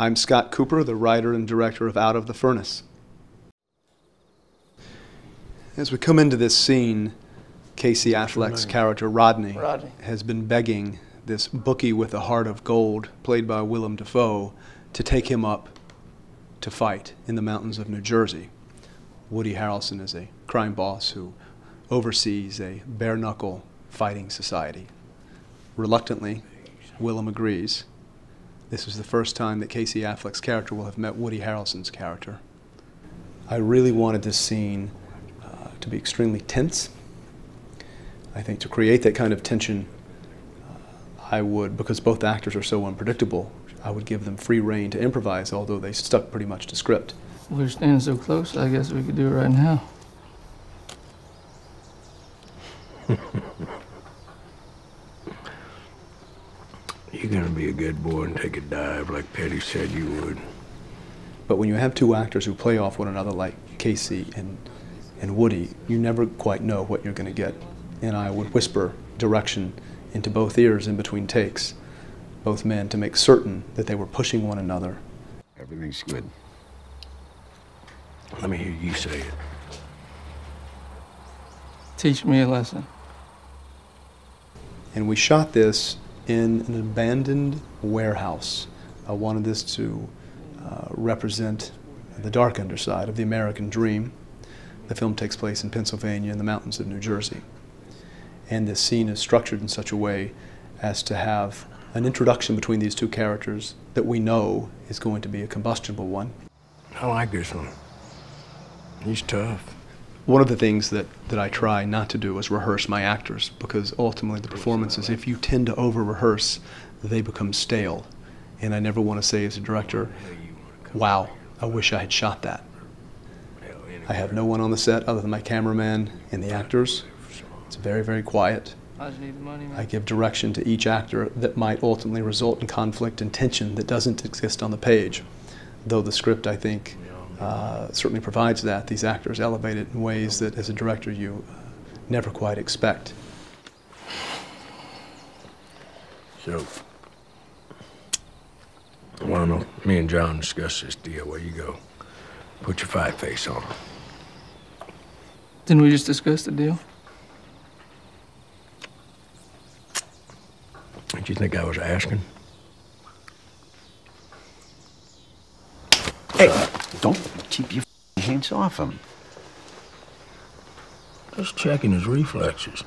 I'm Scott Cooper, the writer and director of Out of the Furnace. As we come into this scene, Casey Affleck's character Rodney, Rodney. has been begging this bookie with a heart of gold, played by Willem Dafoe, to take him up to fight in the mountains of New Jersey. Woody Harrelson is a crime boss who oversees a bare knuckle fighting society. Reluctantly, Willem agrees. This is the first time that Casey Affleck's character will have met Woody Harrelson's character. I really wanted this scene uh, to be extremely tense. I think to create that kind of tension, uh, I would, because both actors are so unpredictable, I would give them free rein to improvise, although they stuck pretty much to script. We're standing so close, I guess we could do it right now. You're gonna be a good boy and take a dive like Petty said you would. But when you have two actors who play off one another like Casey and, and Woody, you never quite know what you're going to get. And I would whisper direction into both ears in between takes, both men, to make certain that they were pushing one another. Everything's good. Let me hear you say it. Teach me a lesson. And we shot this in an abandoned warehouse. I wanted this to uh, represent the dark underside of the American dream. The film takes place in Pennsylvania in the mountains of New Jersey. And this scene is structured in such a way as to have an introduction between these two characters that we know is going to be a combustible one. I like this one. He's tough. One of the things that, that I try not to do is rehearse my actors because ultimately the performances, if you tend to over rehearse, they become stale. And I never want to say as a director, wow, I wish I had shot that. I have no one on the set other than my cameraman and the actors. It's very, very quiet. I just need the money, man. I give direction to each actor that might ultimately result in conflict and tension that doesn't exist on the page. Though the script, I think, uh, certainly provides that. These actors elevate it in ways that, as a director, you uh, never quite expect. So, why don't me and John discuss this deal? Where you go? Put your fight face on. Didn't we just discuss the deal? Did you think I was asking? Hey, don't keep your hands off him. Just checking his reflexes.